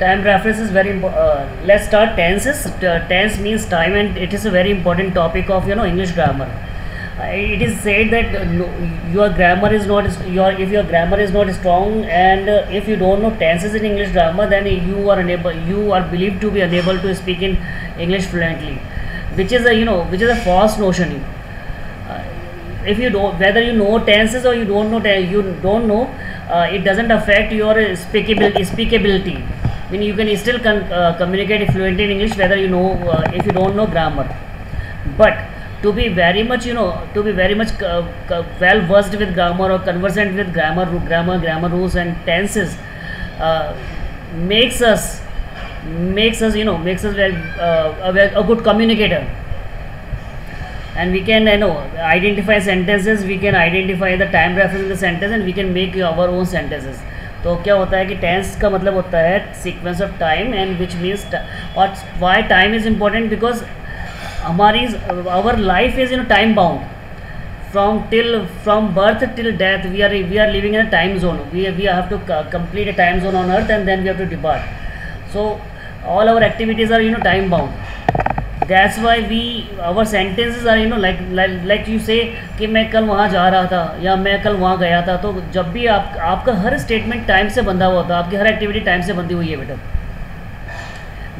time reference is very important. Uh, let's start tenses. Uh, tense means time and it is a very important topic of you know English grammar. Uh, it is said that uh, your grammar is not your if your grammar is not strong and if you don't know tenses in English grammar then you are unable you are believed to be unable to speak in English fluently, which is a you know which is a false notion. if you don't whether you know tenses or you don't know you don't know it doesn't affect your speakability. speakability mean, you can still uh, communicate fluently in English whether you know, uh, if you don't know grammar. But to be very much, you know, to be very much uh, well versed with grammar or conversant with grammar, grammar, grammar rules and tenses uh, makes us, makes us, you know, makes us well, uh, a, a good communicator and we can you know identify sentences we can identify the time reference in the sentence and we can make our own sentences तो क्या होता है कि tense का मतलब होता है sequence of time and which means और why time is important because हमारी our life is in time bound from till from birth till death we are we are living in a time zone we we have to complete a time zone on earth and then we have to depart so all our activities are you know time bound that's why we our sentences are you know like like you say कि मैं कल वहाँ जा रहा था या मैं कल वहाँ गया था तो जब भी आप आपका हर स्टेटमेंट टाइम से बंधा हुआ था आपकी हर एक्टिविटी टाइम से बंधी हुई है बेटा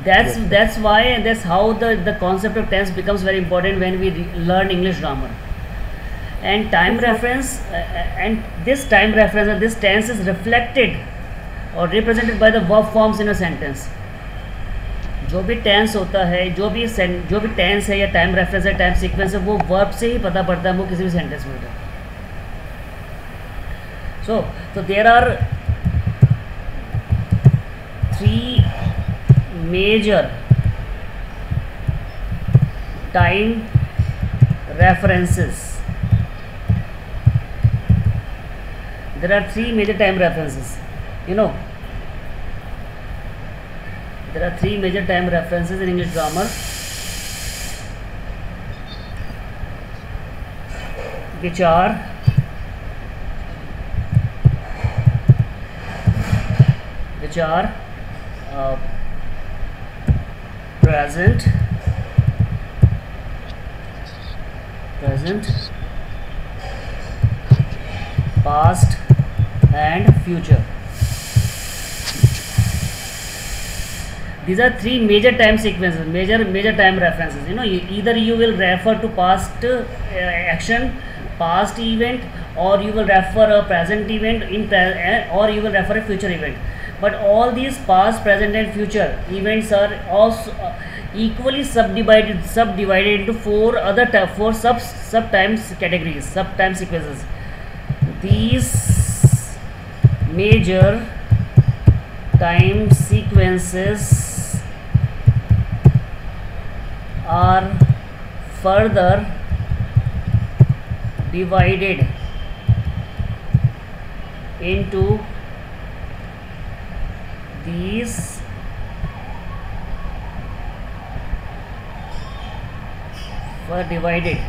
that's that's why that's how the the concept of tense becomes very important when we learn English grammar and time reference and this time reference this tense is reflected or represented by the verb forms in a sentence जो भी tense होता है जो भी जो भी tense है या टाइम रेफरेंस है टाइम सीक्वेंस है वो वर्ब से ही पता पड़ता है वो किसी भी सेंटेंस में होता है सो तो there are three major time references there are three major time references you know There are three major time references in English grammar. which are which are uh, present present past and future these are three major time sequences major major time references you know either you will refer to past uh, action past event or you will refer a present event in pre uh, or you will refer a future event but all these past present and future events are also uh, equally subdivided subdivided into four other four sub sub times categories sub time sequences these major time sequences are further divided into these were divided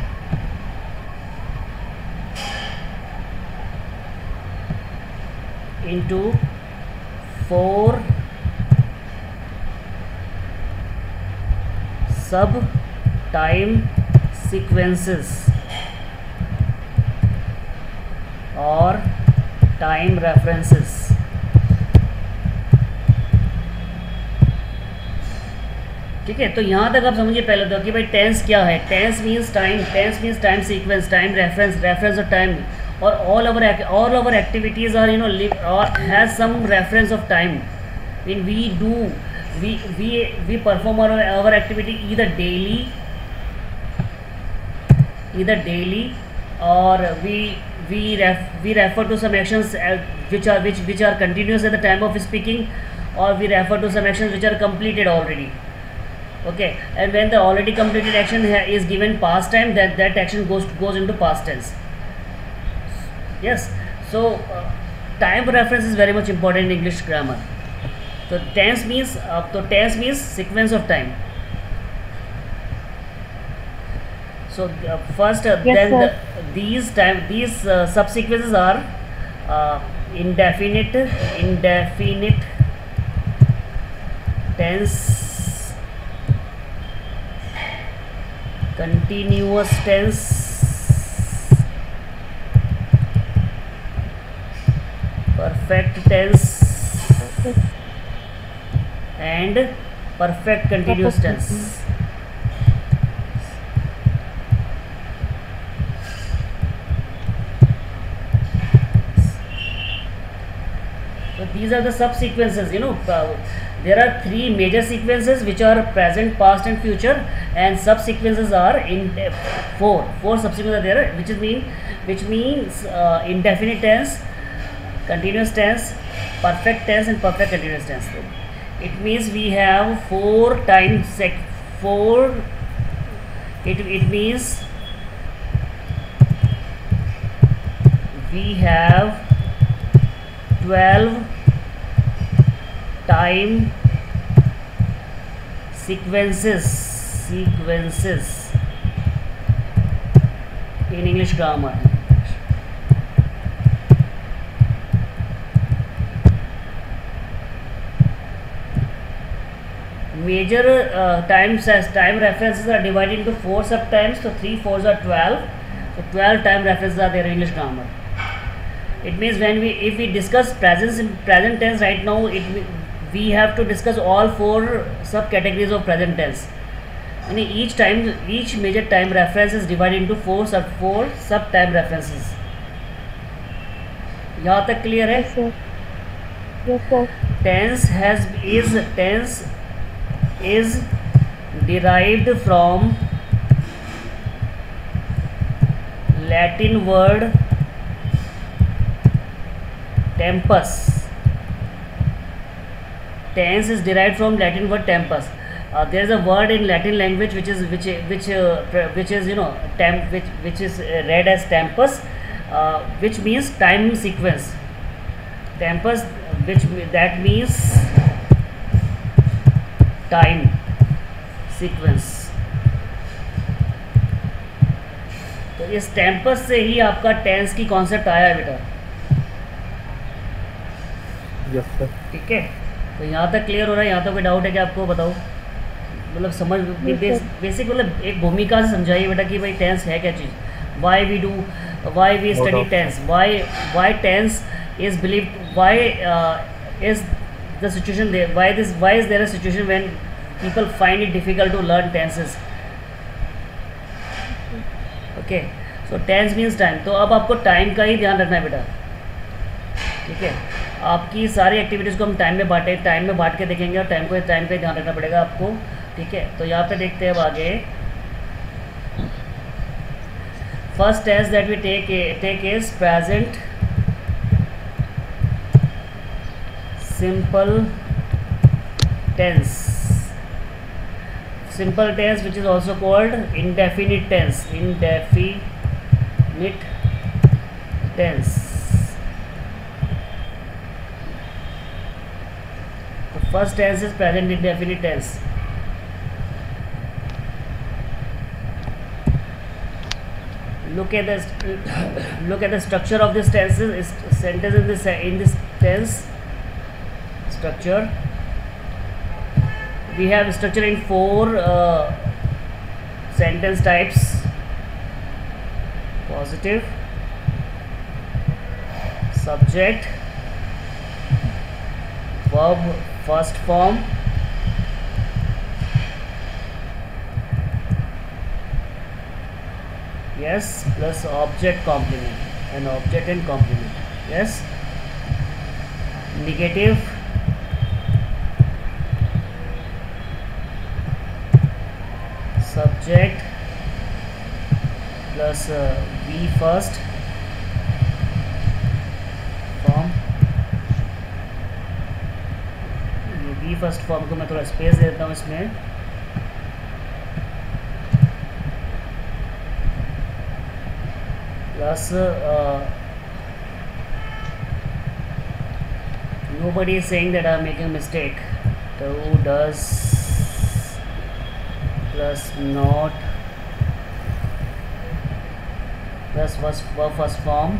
into four सब time sequences और time references ठीक है तो यहां तक आप समझिए पहले तो कि भाई टेंस क्या है tense means time tense means time sequence time reference reference और टाइम और all over all over activities are you know live और has some reference of time in we do we we we perform our, our activity either daily either daily or we we ref, we refer to some actions which are which which are continuous at the time of speaking or we refer to some actions which are completed already okay and when the already completed action is given past time that that action goes goes into past tense yes so uh, time reference is very much important in english grammar तो tense means अब तो tense means sequence of time so first then these time these सब sequences are indefinite indefinite tense continuous tense perfect tense and perfect continuous tense so these are the sub sequences. you know uh, there are three major sequences which are present past and future and sub sequences are in four four sequences are there which is mean which means uh, indefinite tense continuous tense perfect tense and perfect continuous tense it means we have 4 times sec 4 it, it means we have 12 time sequences sequences in English grammar major uh, times as time references are divided into four subtimes so 3 fours are 12 so 12 time references are there in english grammar it means when we if we discuss presence in present tense right now it we have to discuss all four subcategories of present tense and each time each major time reference is divided into four sub four sub time references यहाँ तक clear है tense has is tense is derived from Latin word tempus. Tense is derived from Latin word tempus. Uh, there is a word in Latin language which is which which uh, which is you know temp which which is uh, read as tempus, uh, which means time sequence. Tempus, which that means time sequence. तो इस tempus से ही आपका tense की concept आया है बेटा yes sir ठीक है तो यहाँ तक क्लियर हो रहा है यहाँ तक कोई डाउट है क्या आपको बताओ मतलब समझ बेसिक मतलब एक भूमिका से समझाइए बेटा कि भाई टेंस है क्या चीज़ why we do why we study tense why why tense is believe why is the situation there why this why is there a situation when people find it difficult to learn tenses okay so tense means time तो अब आपको time का ही ध्यान रखना है बेटा ठीक है आपकी सारी एक्टिविटीज़ को हम टाइम में बांटे टाइम में बांट के देखेंगे और टाइम को टाइम का ध्यान रखना पड़ेगा आपको ठीक है तो यहाँ पे देखते हैं अब आगे first tense that we take take is present simple tense simple tense which is also called indefinite tense indefinite tense the first tense is present indefinite tense look at the look at the structure of this tenses sentence in this in this tense structure we have structure in four uh, sentence types positive subject verb first form yes plus object complement and object and complement yes negative object plus V first form ये V first form को मैं थोड़ा space देता हूँ इसमें plus nobody saying that are making mistake to does plus not plus first first form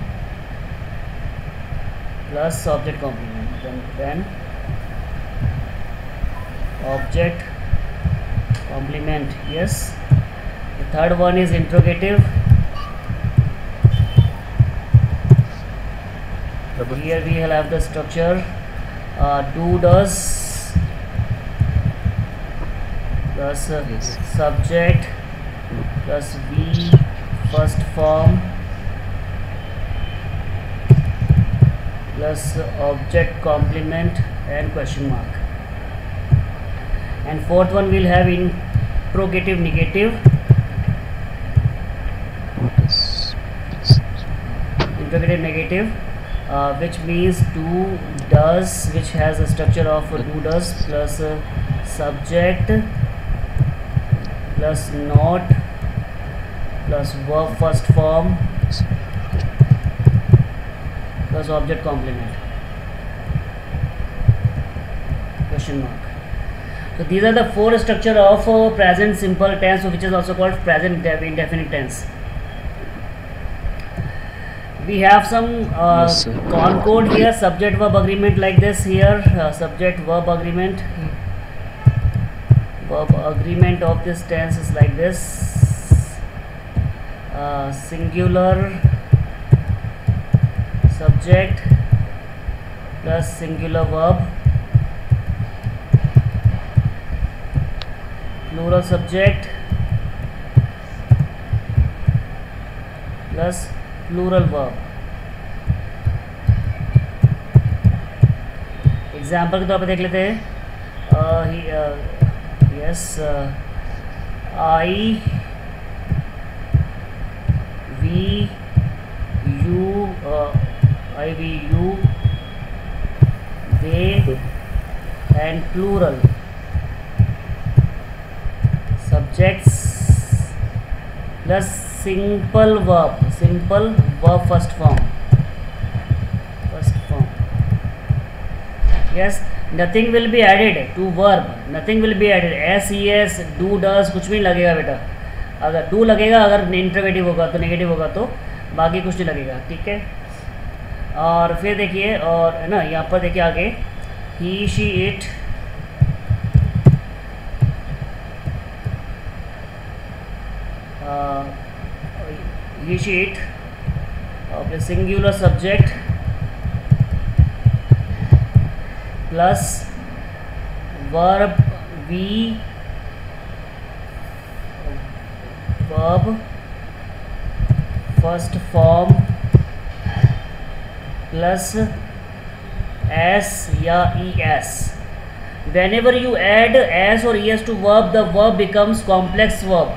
plus object complement then, then object complement yes the third one is interrogative Double. here we have the structure uh, do does plus yes. subject plus V first form plus object complement and question mark and fourth one will have interrogative negative interrogative negative uh, which means do does which has a structure of do does plus uh, subject plus not plus verb first form plus object complement question mark so these are the four structure of uh, present simple tense which is also called present indefinite tense we have some uh, yes, concord here subject verb agreement like this here uh, subject verb agreement agreement of this tense is like this uh, singular subject plus singular verb plural subject plus plural verb example के तौर पर देख लेते हैं yes uh, i v u uh, i v u they and plural subjects plus simple verb simple verb first form first form yes nothing will be added to verb nothing will be added S E S do does कुछ भी लगेगा बेटा अगर do लगेगा अगर इंटरवेटिव होगा तो negative होगा तो बाकी कुछ नहीं लगेगा ठीक है और फिर देखिए और है ना यहाँ पर देखिए आगे he she it he she it singular subject plus verb V verb first form plus S या E S whenever you add S और E S to verb the verb becomes complex verb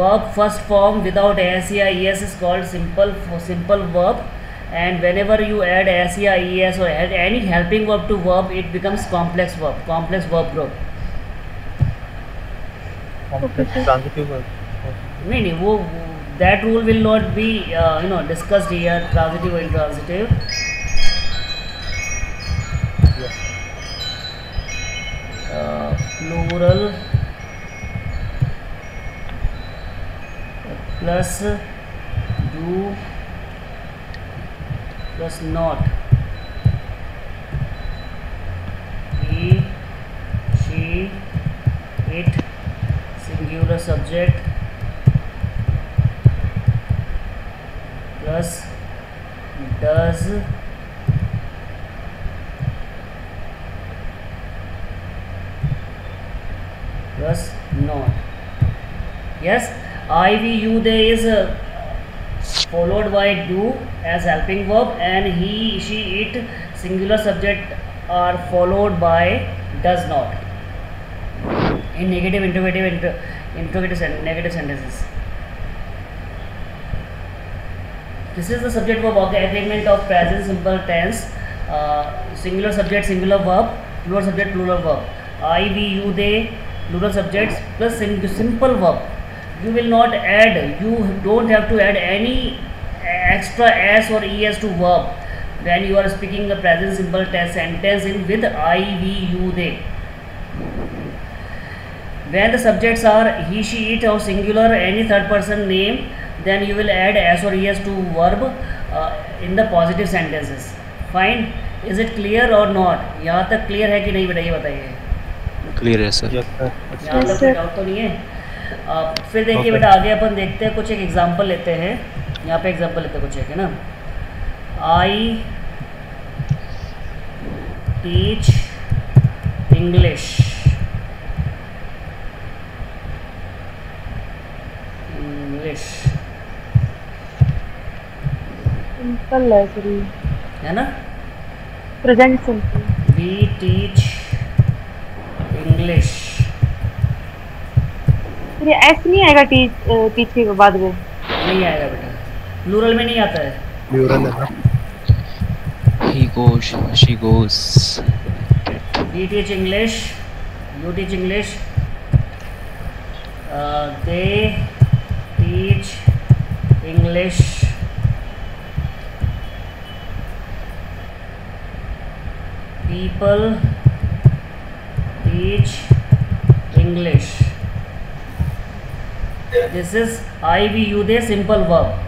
verb first form without S या E S is called simple simple verb and whenever you add s या es or add any helping verb to verb it becomes complex verb complex verb group transitive verb नहीं नहीं वो that rule will not be you know discussed here transitive और intransitive plural plus do does not he she it singular subject plus does plus not yes i v u there is a followed by do as helping verb and he she it singular subject are followed by does not in negative interrogative interrogative and negative sentences this is the subject verb agreement of present simple tense uh, singular subject singular verb plural subject plural verb i we you they plural subjects plus simple verb you will not add you don't have to add any extra s or es to verb when you are speaking the present simple tense sentence in with i we you they when the subjects are he she it or singular any third person name then you will add s or es to verb uh, in the positive sentences fine is it clear और not यहाँ तक clear है कि नहीं बेटा ये बताइए clear है सर Yes, sir. यहाँ Yes, तक कोई sir. डाउट तो नहीं है आप फिर देखिए बेटा आगे अपन देखते हैं कुछ एक एग्जाम्पल लेते हैं यहाँ पे एग्जाम्पल लेते हैं कुछ एक है ना I teach English English simple है है ना present simple we teach English फिर एस नहीं आएगा टी टी के बाद में नहीं आएगा बेटा प्लूरल में नहीं आता है प्लूरल में he goes she goes D teach English you teach English they teach English people teach English This is IVU, the simple verb.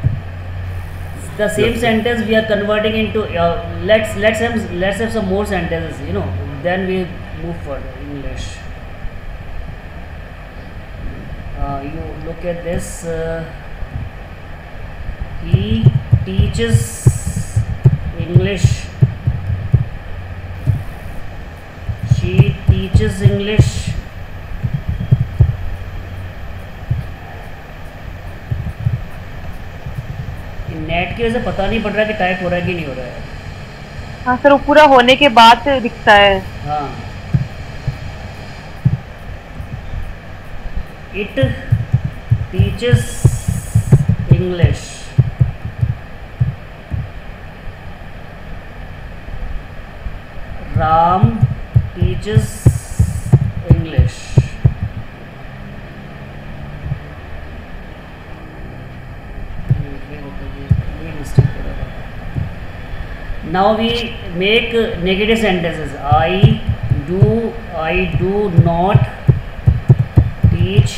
The same sentence we are converting into uh, let's have some more sentences, you know, then we move further. English. Uh, you look at this. Uh, he teaches English. She teaches English. Light की वजह से पता नहीं पड़ रहा कि tight हो रहा है कि नहीं हो रहा है हाँ सर वो पूरा होने के बाद दिखता है हाँ it teaches English Ram teaches now we make negative sentences i do i do not teach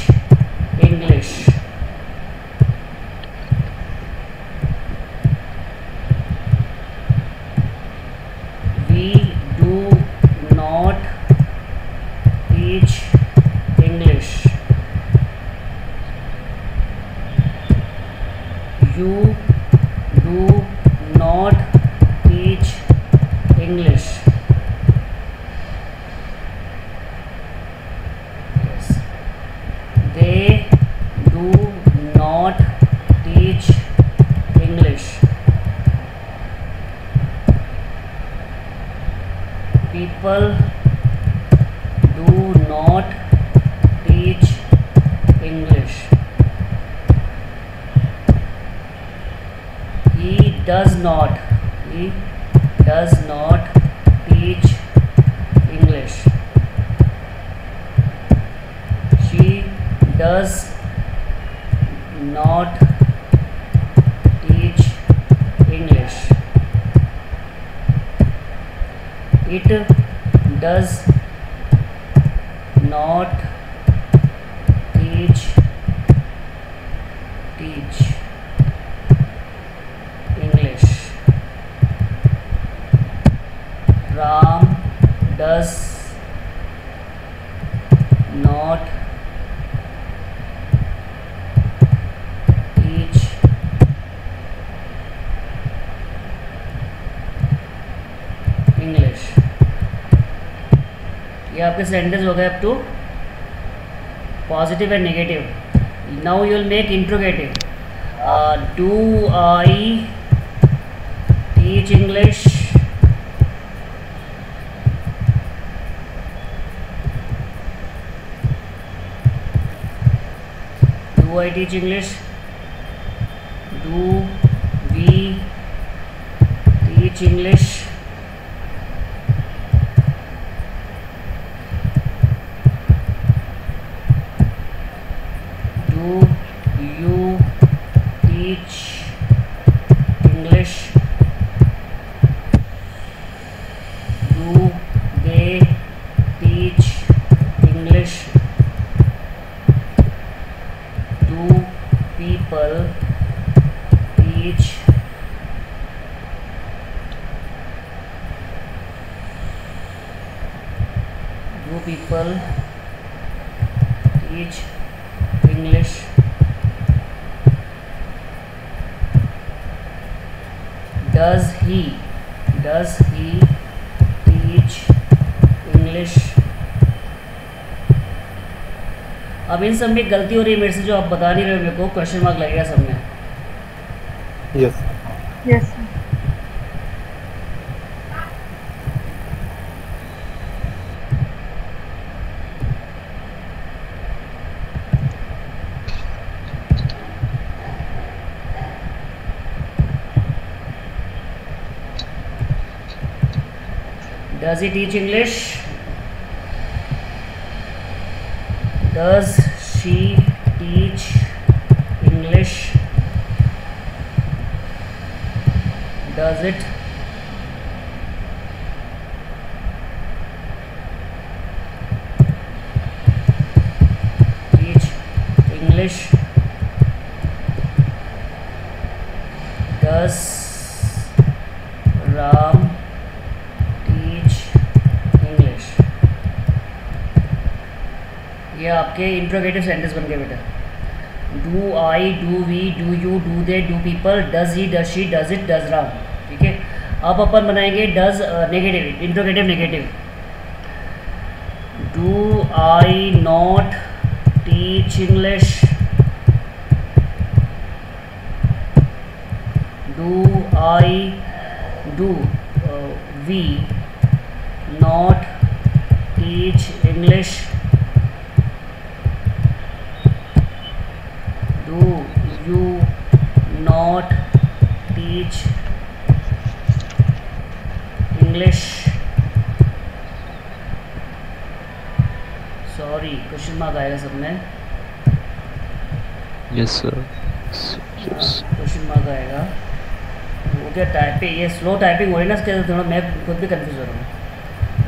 आपके सेंटेंस हो गए up to positive and negative now you will make interrogative do I teach English do I teach English? Do we teach English? O U H इन सब में गलती हो रही है मेरे से जो आप बता नहीं रहे मेरे को क्वेश्चन मार्क लगेगा सब में yes yes Does he teach English? Does आपके इंट्रोगेटिव सेंटेंस बन गए बेटा do I do we do you do they do people does he does she does it does Ram ठीक है अब अपन बनाएंगे does negative interrogative negative do I not teach English do I do we not teach English not teach English. Sorry, question mark आएगा सब में yes sir question mark आएगा वो क्या टाइपिंग ये स्लो टाइपिंग हो रही ना इसके थोड़ा मैं खुद भी कंफ्यूज हो रहा हूँ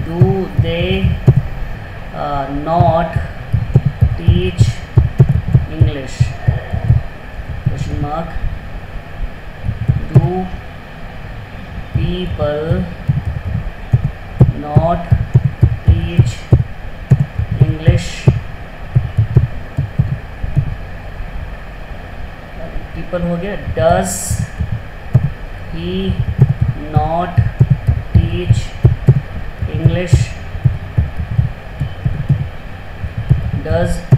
do they not teach English question mark to people not teach English people हो गया does he not teach English does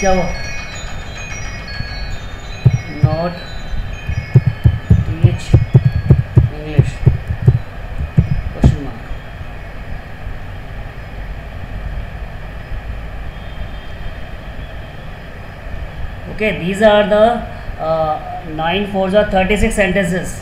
क्या हुआ not teach English question mark okay these are the nine four जो thirty six sentences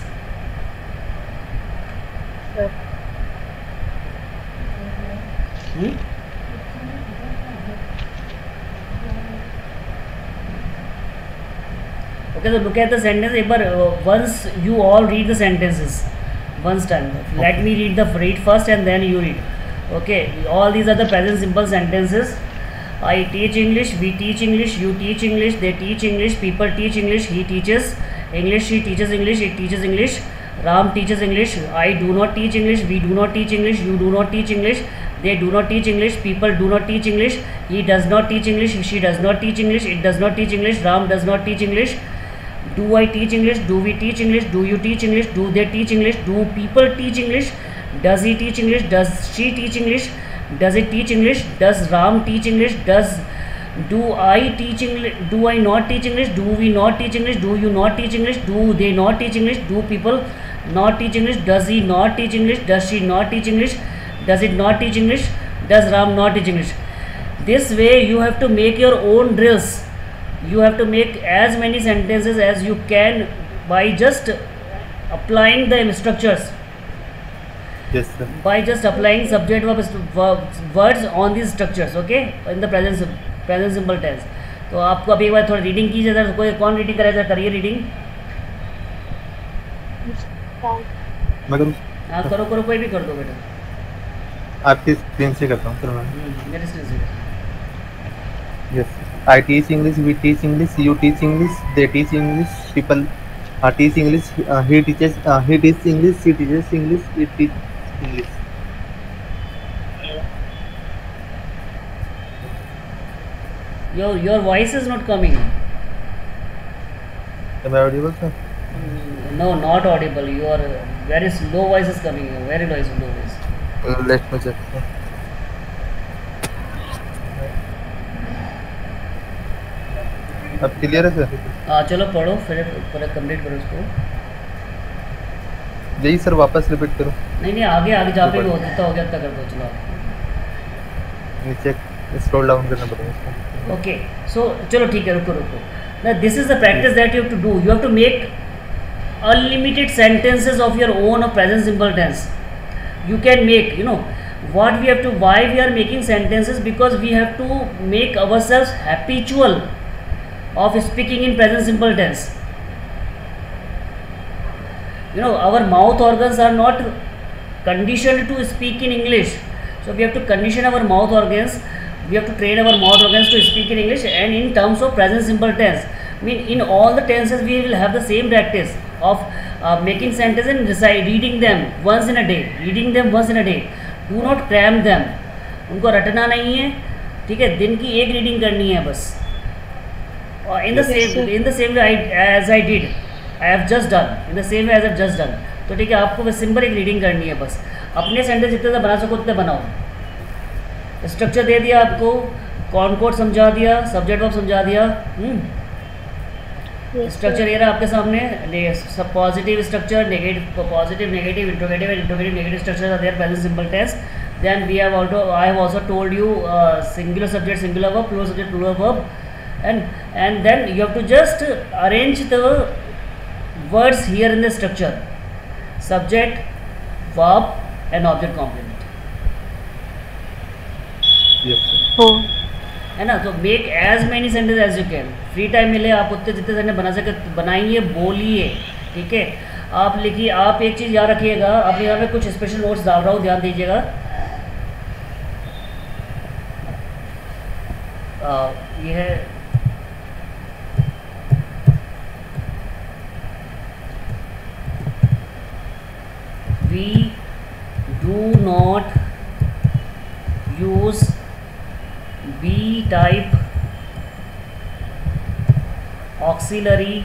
Because look at the sentence, but once you all read the sentences, once time. Okay. Let me read the read first and then you read. Okay, all these are the present simple sentences. I teach English, we teach English, you teach English, they teach English, people teach English, he teaches English, she teaches English, it teaches English, Ram teaches English, I do not teach English, we do not teach English, you do not teach English, they do not teach English, people do not teach English, he does not teach English, she does not teach English, it does not teach English, Ram does not teach English, do I teach English, do we teach English, do you teach English, do they teach English, do people teach English, does he teach English, does she teach English, does it teach English, does Ram teach English, does do I teach English, do I not teach English, do we not teach English, do you not teach English, do they not teach English, do people not teach English, does he not teach English, does she not teach English, does it not teach English, does Ram not teach English. This way you have to make your own drills you have to make as many sentences as you can by just applying the instructions by just applying subject words on this structures okay in the presence simple tense तो आपको अभी एक बार थोड़ा reading कीजिए sir कोई कौन reading करेगा करिए रीडिंग हाँ करो करो कोई भी कर दो बेटा आपकी स्क्रीन से करता हूँ हम्म, मेरी स्क्रीन से yes I teach English, we teach English, you teach English, they teach English, people uh, teach English, uh, he teaches, uh, he teaches English, she teaches English, it teaches English. Yo, your voice is not coming. Am I audible, sir? Mm, no, not audible. Your very low voice is coming. Very low, slow voice. Let me check. अब clear है sir हाँ चलो पढ़ो फिर पूरे complete करो उसको यही सर वापस रिपीट करो नहीं नहीं आगे आगे जा पे बहुत ज्यादा हो गया तक कर दो चलो नीचे स्क्रॉल डाउन करना पड़ेगा ओके सो चलो ठीक है रुको रुको ना this is the practice that you have to do you have to make unlimited sentences of your own और present simple tense you can make you know what we have to why we are making sentences because we have to make ourselves habitual of speaking in present simple tense you know our mouth organs are not conditioned to speak in english so we have to condition our mouth organs we have to train our mouth organs to speak in english and in terms of present simple tense I mean in all the tenses we will have the same practice of uh, making sentences and recite, reading them once in a day reading them once in a day do not cram them उनको रटना नहीं है ठीक है दिन की एक reading करनी है बस uh, in the yes, same sir. in the same way I, as I did I have just done in the same way as I have just done तो ठीक है आपको बस सिंपल एक रीडिंग करनी है बस अपने सेंटेंस जितने से बना सको उतने बनाओ स्ट्रक्चर दे दिया आपको कॉनकोड समझा दिया सब्जेक्ट वर्ब समझा दिया स्ट्रक्चर हम्म। ये रहा आपके सामने सब positive structure negative positive negative interrogative and interrogative negative structure are there present simple test then we have also I have also told you singular subject singular verb verb subject subject verb and and then you have to just arrange the words here in the structure subject verb and object complement yes sir oh. है ना तो make as many sentence as you can free time मिले आप उतने जितने sentence बना सके बनाइए बोलिए ठीक है आप लिखिए आप एक चीज़ याद रखिएगा अपने यहाँ पे कुछ स्पेशल नोट्स डाल रहा हूँ ध्यान दीजिएगा ये है we do not use B type auxiliary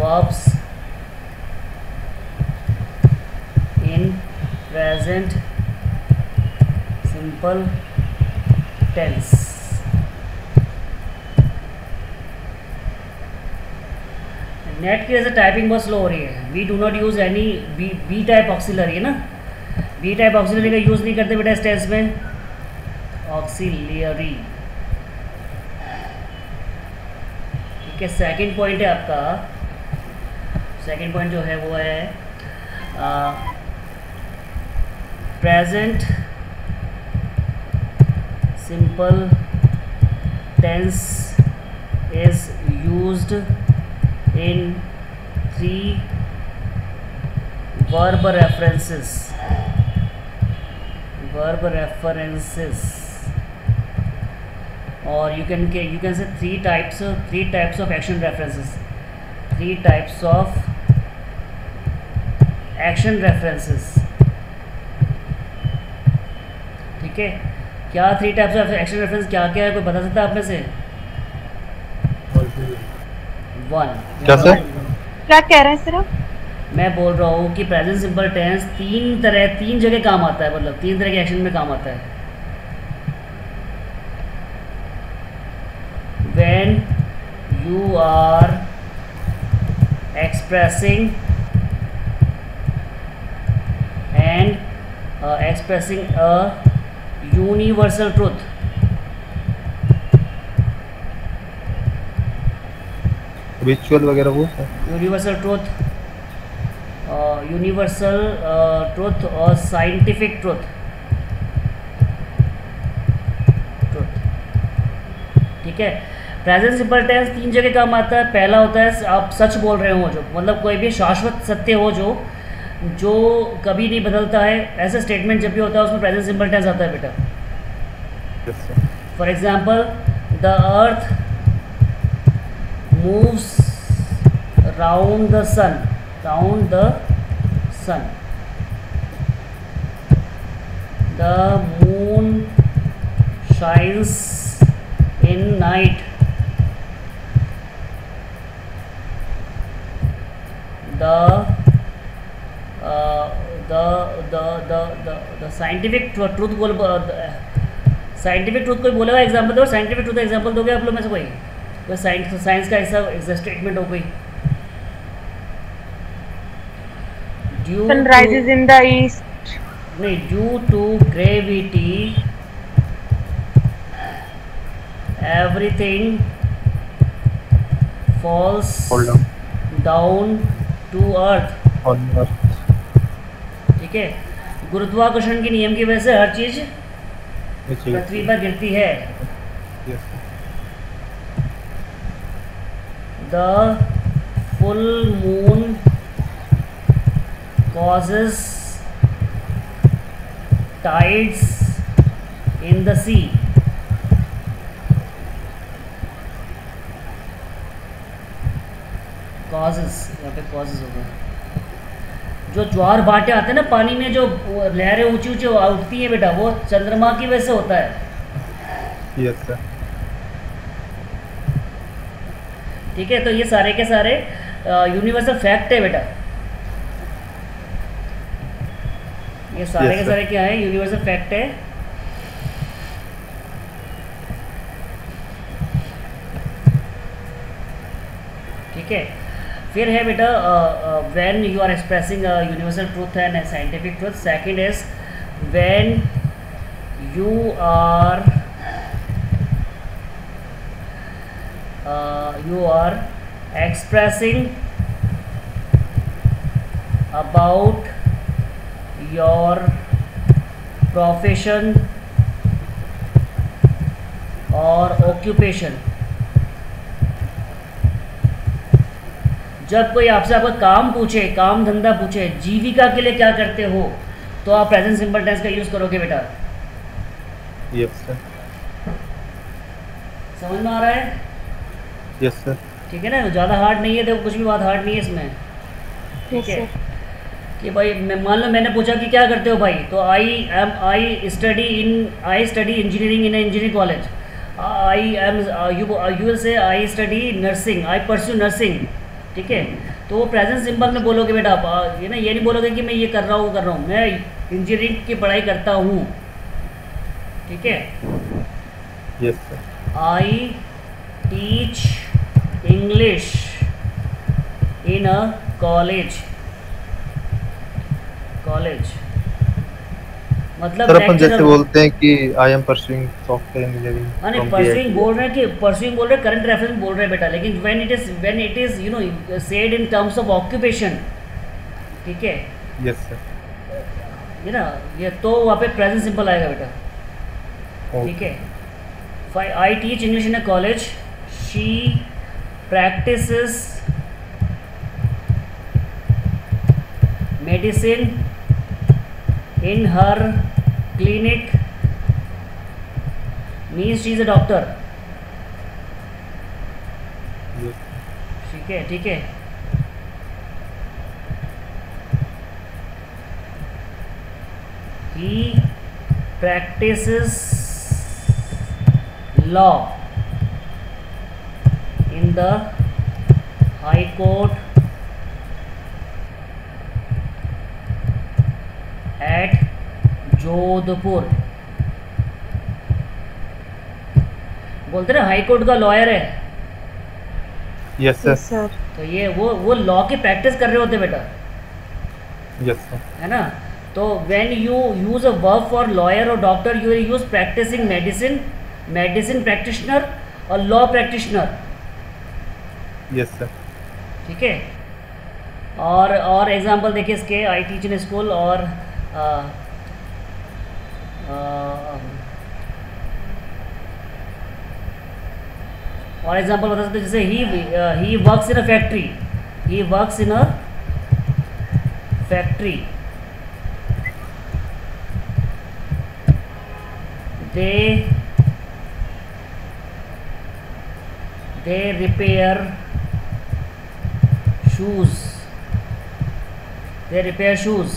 verbs in present simple tense net की वजह से टाइपिंग बहुत स्लो हो रही है we do not use any B B type auxiliary है ना बी टाइप ऑक्सीलरी का यूज़ नहीं करते बेटा इस टेस्ट में ऑक्सीलरी ठीक है सेकेंड पॉइंट है आपका सेकेंड पॉइंट जो है वो है present simple tense is used in three verb references verb references और यू कैन के you can say three types three types of action references three types of action references ठीक है क्या three types of action reference क्या क्या है कोई बता सकता है आप में से कैसे क्या कह रहे हैं सर मैं बोल रहा हूँ कि प्रेजेंट सिंपल टेंस तीन तरह तीन जगह काम आता है मतलब तीन तरह के एक्शन में काम आता है when you are expressing and expressing a universal truth ritual वगैरह वो यूनिवर्सल ट्रूथ यूनिवर्सल ट्रूथ और साइंटिफिक ट्रूथ ठीक है प्रेजेंट सिंपल टेंस तीन जगह काम आता है पहला होता है आप सच बोल रहे हो जो मतलब कोई भी शाश्वत सत्य हो जो जो कभी नहीं बदलता है ऐसा स्टेटमेंट जब भी होता है उसमें प्रेजेंट सिंपल टेंस आता है बेटा for example the earth moves round the sun round the sun the moon shines in night the uh, the, the the the the scientific truth बोल साइंटिफिक ट्रूथ कोई बोलेगा एग्जाम्पल दो scientific truth example दोगे आप लोग में से कोई या साइंस साइंस का ऐसा स्टेटमेंट हो गई the sun rises in the east नहीं due to gravity everything falls down to earth ठीक है गुरुत्वाकर्षण के नियम की वजह से हर चीज पृथ्वी पर गिरती है the full moon causes tides in the sea causes यहाँ पे कॉजेस हो गए जो ज्वार बाटे आते हैं ना पानी में जो लहरें ऊंची ऊंची उठती हैं बेटा वो चंद्रमा की वजह से होता है yes, ठीक है तो ये सारे के सारे यूनिवर्सल फैक्ट है बेटा ये सारे yes, के सारे क्या है यूनिवर्सल फैक्ट है ठीक है फिर है बेटा when you are expressing universal truth and scientific truth second is when you are you are expressing about your profession और ऑक्यूपेशन जब कोई आपसे आपका काम पूछे काम धंधा पूछे जीविका के लिए क्या करते हो तो आप प्रेजेंट सिंपल टेंस का यूज़ करोगे बेटा यस सर समझ में आ रहा है यस सर ठीक है ना तो ज़्यादा हार्ड नहीं है देखो कुछ भी बात हार्ड नहीं है इसमें ठीक है कि भाई मैं मान लो मैंने पूछा कि क्या करते हो भाई तो I am I study in I study engineering in engineering college I am you you say I study nursing I pursue nursing ठीक है तो वो प्रेजेंट सिंपल में बोलोगे बेटा आप uh, ये ना ये नहीं बोलोगे कि मैं ये कर रहा हूँ कर रहा हूँ मैं इंजीनियरिंग की पढ़ाई करता हूँ ठीक है yes I teach English in a college college मतलब अपन जैसे बोलते हैं कि I am pursuing software engineering माने परसुइंग बोल रहे हैं कि परसुइंग बोल रहे करंट रेफरेंस बोल रहे हैं बेटा लेकिन when it is when it is you know said in terms of occupation ठीक है यस सर ये ना ये तो वहां पे प्रेजेंट सिंपल आएगा बेटा ठीक है I teach English in a college she practice medicine in her clinic means is a doctor ठीक है ठीक है he practice law the High Court at Jodhpur बोलते ना हाई कोर्ट का लॉयर है यस yes, सर तो ये वो वो लॉ की प्रैक्टिस कर रहे होते बेटा यस सर है ना तो when you use a verb for lawyer और doctor you use practicing medicine medicine practitioner और लॉ प्रैक्टिशनर यस सर ठीक है और और एग्जांपल देखिए इसके आई टीच इन स्कूल और uh, uh, और एग्जांपल बता सकते जैसे he he works in a factory he works in a factory they they repair shoes they repair shoes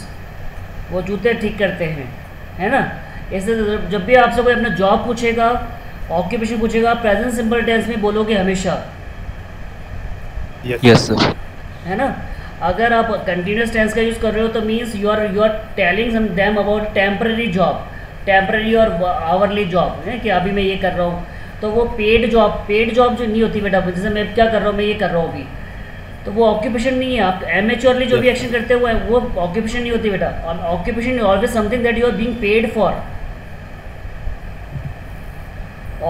वो जूते ठीक करते हैं है ना इससे तो जब भी आपसे कोई अपना जॉब पूछेगा ऑक्यूपेशन पूछेगा प्रेजेंट सिंपल टेंस में बोलोगे हमेशा यस yes, सर है ना अगर आप कंटिन्यूस टेंस का यूज़ कर रहे हो तो means you are you are telling some them about temporary job temporary और आवरली जॉब है कि अभी मैं ये कर रहा हूँ तो वो पेड जॉब पेड जॉब जो नहीं होती बेटा जैसे मैं क्या कर रहा हूँ मैं ये कर रहा हूँ अभी तो वो ऑक्यूपेशन नहीं है आप एमेच्योरली जो भी एक्शन करते हुए वो ऑक्यूपेशन नहीं होती बेटा occupation always something that you are being paid for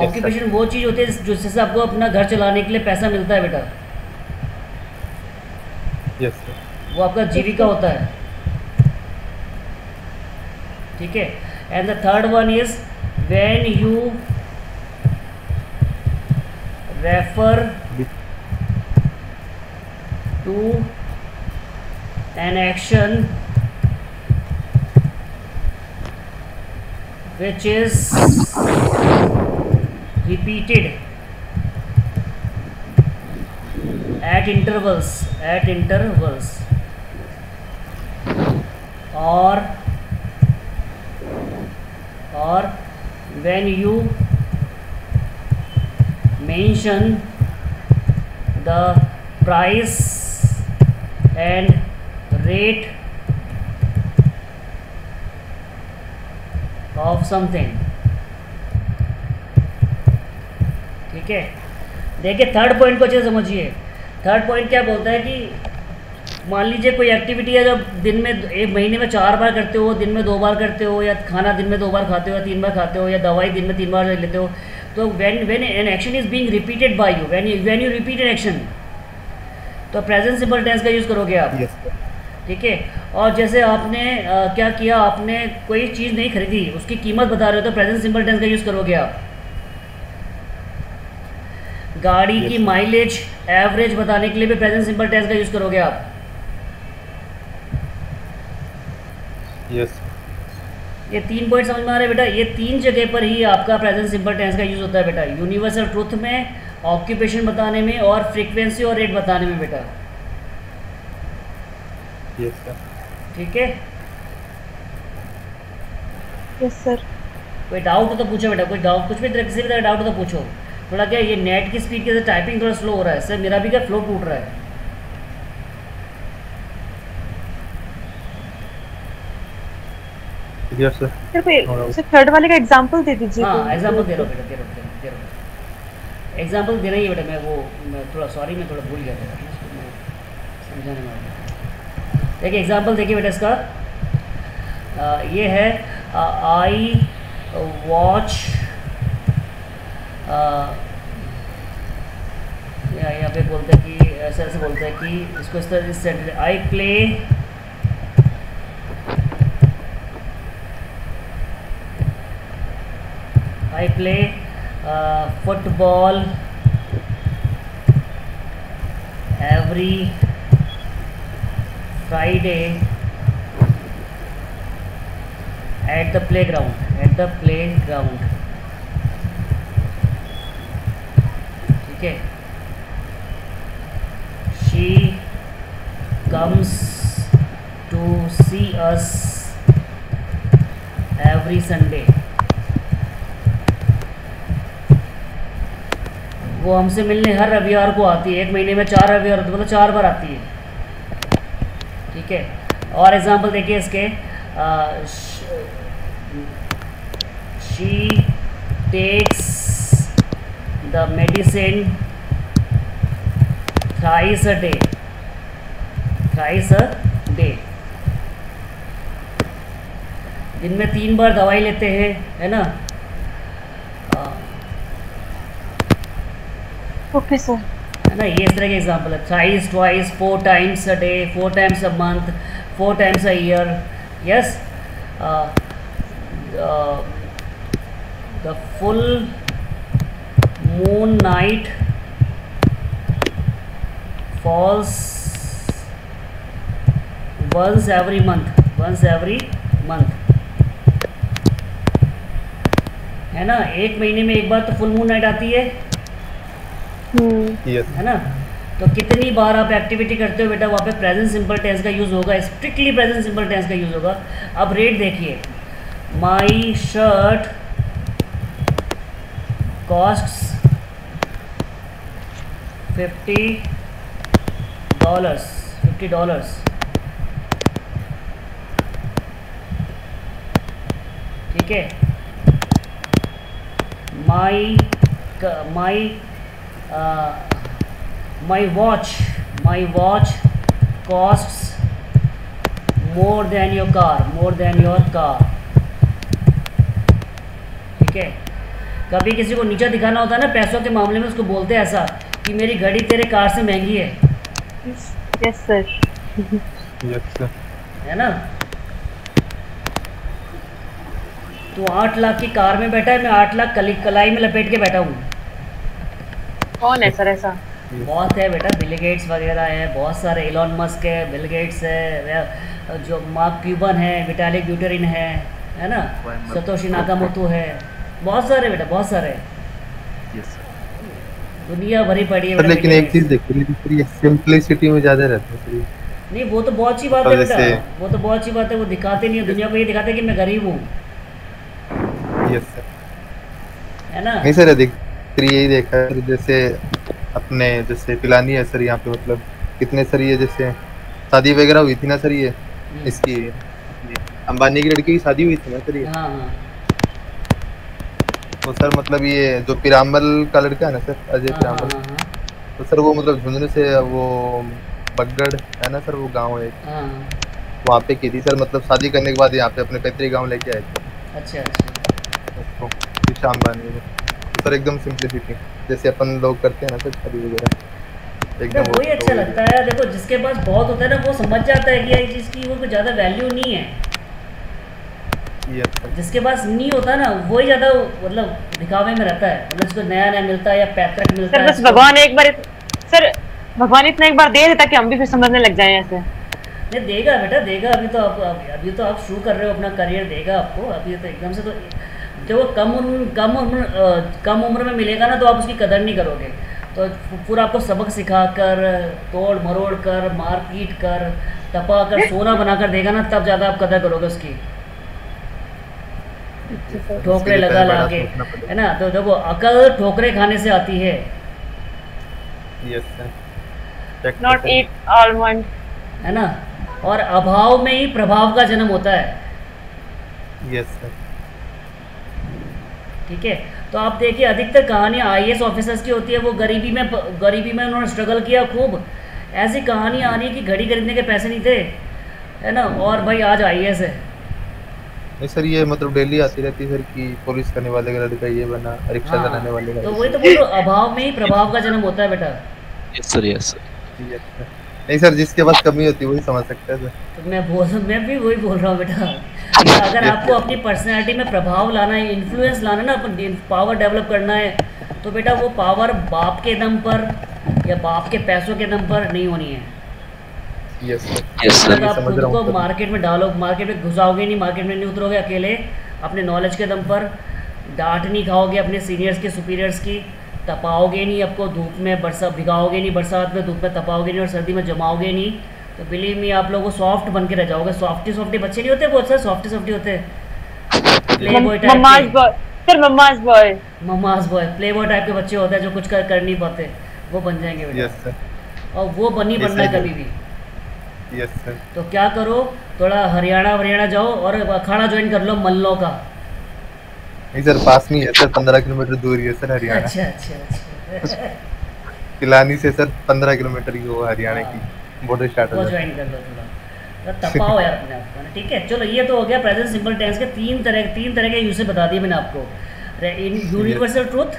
occupation वो चीज़ होती है जिससे आपको अपना घर चलाने के लिए पैसा मिलता है बेटा yes, sir. वो आपका जीविका होता है ठीक है and the third one is when you refer an action which is repeated at intervals at intervals or or when you mention the price and rate of something ठीक है देखिए थर्ड पॉइंट को अच्छे समझिए थर्ड पॉइंट क्या बोलता है कि मान लीजिए कोई एक्टिविटी है जब दिन में एक महीने में चार बार करते हो दिन में दो बार करते हो या खाना दिन में दो बार खाते हो या तीन बार खाते हो या दवाई दिन में तीन बार लेते हो तो when when an action is being repeated by you when when you repeat an action तो प्रेजेंट सिंपल टेंस का यूज़ करोगे आप yes. ठीक है और जैसे आपने आ, क्या किया आपने कोई चीज़ नहीं खरीदी उसकी कीमत बता रहे हो तो प्रेजेंट सिंपल टेंस का यूज़ करोगे आप गाड़ी yes. की माइलेज एवरेज बताने के लिए भी प्रेजेंट सिंपल टेंस का यूज़ करोगे आप yes. ये तीन पॉइंट समझ में आ रहे हैं बेटा ये तीन जगह पर ही आपका प्रेजेंट सिंपल टेंस का यूज़ होता है बेटा यूनिवर्सल ट्रूथ में ऑक्यूपेशन बताने में और फ्रीक्वेंसी और रेट बताने में बेटा यस सर ठीक है यस सर कोई डाउट हो तो पूछो बेटा कोई डाउट कुछ भी किसी भी डाउट हो तो पूछो थोड़ा क्या ये नेट की स्पीड के टाइपिंग थोड़ा स्लो हो रहा है सर मेरा भी क्या फ्लो टूट रहा है यस सर सर थर्ड वाले का एग्जांपल दे दीजिए हाँ एग्जांपल दे रहा बेटा दे रहा एग्जाम्पल दे रही है बेटा मैं वो मैं थोड़ा सॉरी मैं थोड़ा भूल गया था समझाने में देखिए एग्जाम्पल देखिए बेटा इसका आ, ये है आई वॉच यहाँ पे बोलते हैं कि ऐसे ऐसे बोलते हैं कि इसको इस तरह से I play I play uh, football every Friday at the playground. At the playground. ठीक है She comes to see us every Sunday. वो हमसे मिलने हर रविवार को आती है एक महीने में चार रविवार मतलब चार बार आती है ठीक है और एग्जांपल देखिए इसके she takes the medicine thrice a day thrice a day दिन में तीन बार दवाई लेते हैं है ना ओके सर है ना ये इस तरह के एग्जाम्पल है thrice twice four times a day four times a month four times a year yes the full moon night falls once every month once every month है ना एक महीने में एक बार तो फुल मून नाइट आती है हम्म। है ना तो कितनी बार आप एक्टिविटी करते हो बेटा वहाँ पे प्रेजेंट सिंपल टेंस का यूज़ होगा स्ट्रिक्टली प्रेजेंट सिंपल टेंस का यूज़ होगा अब रेट देखिए my shirt cost fifty dollars fifty dollars ठीक है my my my uh, my watch my watch costs more than your car more than your car ठीक है कभी किसी को नीचा दिखाना होता है ना पैसों के मामले में उसको बोलते हैं ऐसा कि मेरी घड़ी तेरे कार से महंगी है यस सर यस सर है ना तो आठ लाख की कार में बैठा है मैं आठ लाख कलाई में लपेट के बैठा हूँ कौन है सर ऐसा बहुत है बेटा बिल गेट्स वगैरह है बहुत सारे एलॉन मस्क है बिल गेट्स है जो मार्क क्यूबन है विटालिक यूटेरिन है है ना सतोशी नाकामोतो है बहुत सारे बेटा बहुत सारे दुनिया भरी पड़ी है लेकिन एक चीज देखो सिंपलिसिटी में ज्यादा रहते है नहीं वो तो बहुत अच्छी बात है बेटा वो तो बहुत अच्छी बात है वो दिखाते नहीं है दुनिया को ये दिखाते कि मैं गरीब हूँ yes, है ना नहीं सर देख फिर यही देखा है फिर जैसे अपने जैसे पिलानी है सर यहाँ पे मतलब कितने सर ये जैसे शादी वगैरह हुई थी ना सर ये हम्म। इसकी अंबानी की लड़की की शादी हुई थी ना सर ये हाँ।, हाँ। तो सर मतलब ये जो पिराम्बल का लड़का है ना सर अजय हाँ, पिराम्बल हाँ, हाँ। तो सर वो मतलब झुंझुनू से वो बगड़ है ना सर वो गांव है हाँ, हाँ। वहाँ पे की थी सर मतलब शादी करने के बाद यहाँ पे अपने पैतृक गाँव लेके आए थे अच्छा अच्छा अंबानी तो पर एकदम सिंपलिसिटी जैसे अपन लोग करते हैं ना फिर शादी वगैरह एकदम वही अच्छा लगता है देखो जिसके पास बहुत होता है ना वो समझ जाता है कि ये चीज की वो कोई ज़्यादा वैल्यू नहीं है अच्छा। जिसके पास नहीं होता ना वही ज़्यादा मतलब दिखावे में रहता है मतलब उसको नया नया मिलता है या पैतृक मिलता है बस भगवान एक बार सर भगवान इतना एक बार दे देता कि हम भी फिर समझने लग जाए ऐसे नहीं देगा बेटा देगा अभी तो आप अभी तो आप शुरू कर रहे हो अपना करियर देगा आपको अभी तो एकदम से तो जब तो वो कम उम्र कम उम्र कम उम्र में मिलेगा ना तो आप उसकी कदर नहीं करोगे तो पूरा आपको सबक सिखा कर तोड़ मरोड़ कर मार पीट कर तपा कर सोना बना कर देगा ना तब ज़्यादा आप कदर करोगे उसकी अच्छा, तो ठोकरे लगा ला के है ना तो देखो अकल ठोकरे खाने से आती है है ना और अभाव में ही प्रभाव का जन्म होता है यस yes, सर ठीक है तो आप देखिए अधिकतर कहानियाँ आई ऑफिसर्स की होती है वो गरीबी में गरीबी में उन्होंने स्ट्रगल किया खूब ऐसी कहानी आ रही है कि घड़ी खरीदने के पैसे नहीं थे है ना और भाई आज आई एस है नहीं सर ये मतलब डेली आती रहती है सर कि पुलिस करने वाले का लड़का ये बना रिक्शा चलाने हाँ, वाले का तो वही तो बोलो अभाव में ही प्रभाव का जन्म होता है बेटा यस सर यस सर नहीं सर जिसके पास कमी होती है वही समझ सकता है तो मैं बोल मैं भी वही बोल रहा हूँ बेटा तो अगर आपको अपनी पर्सनैलिटी में प्रभाव लाना है इन्फ्लुएंस लाना ना अपन पावर डेवलप करना है तो बेटा वो पावर बाप के दम पर या बाप के पैसों के दम पर नहीं होनी है यस yes, सर yes, आप खुद को मार्केट में डालो मार्केट में घुसाओगे नहीं मार्केट में नहीं उतरोगे अकेले अपने नॉलेज के दम पर डांट नहीं खाओगे अपने सीनियर्स के सुपीरियर्स की तपाओगे नहीं आपको धूप में बरसा भिगाओगे नहीं बरसात में धूप में तपाओगे नहीं और सर्दी में जमाओगे नहीं तो बिलीव मी आप लोगों को सॉफ्ट बन के रह जाओगे सॉफ्टी सॉफ्टी बच्चे नहीं होते बहुत सारे सॉफ्टी सॉफ्टी होते प्ले बॉय टाइप के बच्चे होते हैं जो कुछ कर, कर नहीं पाते वो बन जाएंगे और वो बनी बनना कभी भी यस सर तो क्या करो थोड़ा हरियाणा वरियाणा जाओ और अखाड़ा ज्वाइन कर लो मल्लो का इधर पास नहीं है सर पंद्रह किलोमीटर दूर ही है सर हरियाणा अच्छा अच्छा किलानी अच्छा। से सर पंद्रह किलोमीटर ही हो हरियाणा की बॉर्डर हाँ। स्टार्ट हो तपाओ यार अपने आप को ठीक है चलो ये तो हो गया प्रेजेंट सिंपल टेंस के तीन तरह तीन तरह के यूसेज बता दिए मैंने आपको यूनिवर्सल ट्रूथ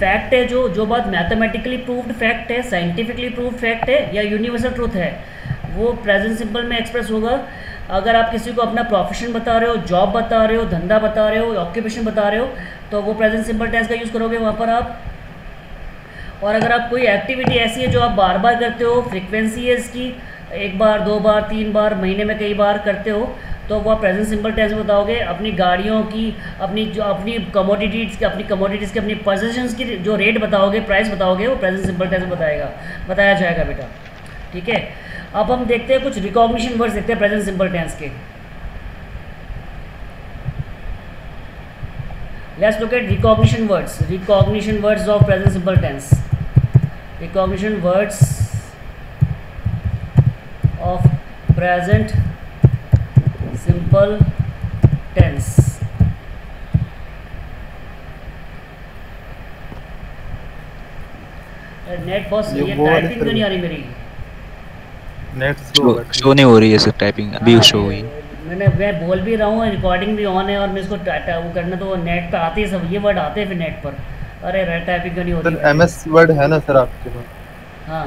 फैक्ट है जो जो बात मैथमेटिकली प्रूव्ड फैक्ट है साइंटिफिकली प्रूव्ड फैक्ट है या यूनिवर्सल ट्रूथ है वो प्रेजेंट सिंपल में एक्सप्रेस होगा अगर आप किसी को अपना प्रोफेशन बता रहे हो जॉब बता रहे हो धंधा बता रहे हो ऑक्यूपेशन बता रहे हो तो वो प्रेजेंट सिंपल टेंस का यूज़ करोगे वहाँ पर आप और अगर आप कोई एक्टिविटी ऐसी है जो आप बार बार करते हो फ्रिक्वेंसी है इसकी एक बार दो बार तीन बार महीने में कई बार करते हो तो वो आप प्रेजेंट सिंपल टेंस में बताओगे अपनी गाड़ियों की अपनी जो अपनी कमोडिटीज़ की अपनी कमोडिटीज़ की अपनी पोजेशन की जो रेट बताओगे प्राइस बताओगे वो प्रेजेंट सिंपल टेंस बताएगा बताया जाएगा बेटा ठीक है अब हम देखते हैं कुछ रिकॉग्निशन वर्ड्स देखते हैं प्रेजेंट सिंपल टेंस के let's look at recognition words recognition words of present simple tense recognition words of present simple tense net boss ये टाइपिंग तो नहीं आ रही मेरी नेट शो नहीं हो रही है सर टाइपिंग अभी शो हुई मैं मैं बोल भी रहा हूँ रिकॉर्डिंग भी ऑन है और मैं इसको टाटा वो करना तो नेट पे आते ही सब ये वर्ड आते हैं फिर नेट पर अरे रेड टाइपिंग क्यों नहीं होती सर एमएस वर्ड है ना सर आपके पास हाँ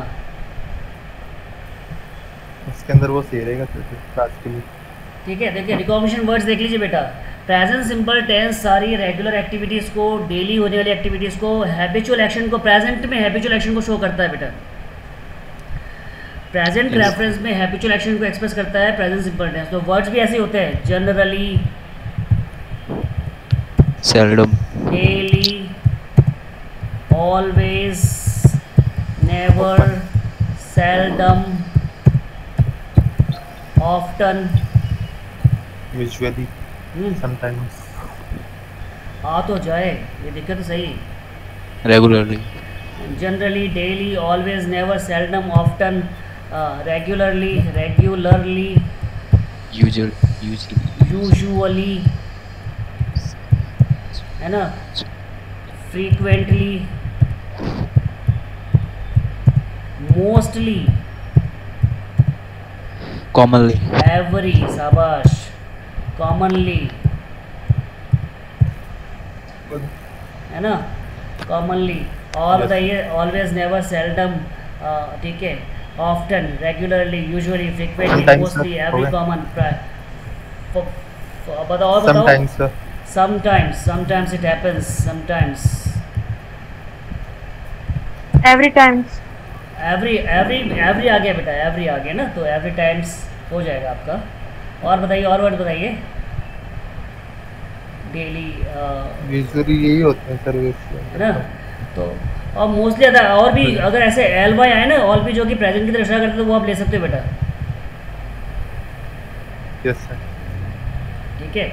इसके अंदर वो सही रहेगा सर क्लास के लिए ठीक है देखिए रिकॉग्निशन वर्ड्स देख लीजिए बेटा प्रेजेंट सिंपल टेंस सारी रेगुलर एक्टिविटीज़ को डेली होने वाली एक्टिविटीज़ को हैबिचुअल एक्शन को प्रेजेंट में हैबिचुअल एक्शन को शो करता है बेटा प्रेजेंट रेफरेंस में हैबिचुअल एक्शन को एक्सप्रेस करता है प्रेजेंट सिंपल टेंस तो वर्ड्स भी ऐसे होते हैं generally seldom daily always never seldom often usually sometimes आ तो जाए ये दिक्कत तो सही regularly generally daily always never seldom often regularly regularly user usually है ना frequently mostly commonly every sabash commonly है ना commonly all the year always never seldom ठीक uh, है often, regularly, usually, frequently, Sometimes, mostly, sir. every okay. common. but all बताओ Sometimes, sir. Sometimes, sometimes it happens. Sometimes. Every times. every every every aage beta every aage na to every times ho jayega aapka aur bataiye aur word bataiye daily daily usually यही होते हैं service na to और mostly other और भी हाँ। अगर ऐसे L Y आए ना ऑल भी जो कि प्रेजेंट की तरह इशारा करते तो वो आप ले सकते हो बेटा यस सर ठीक है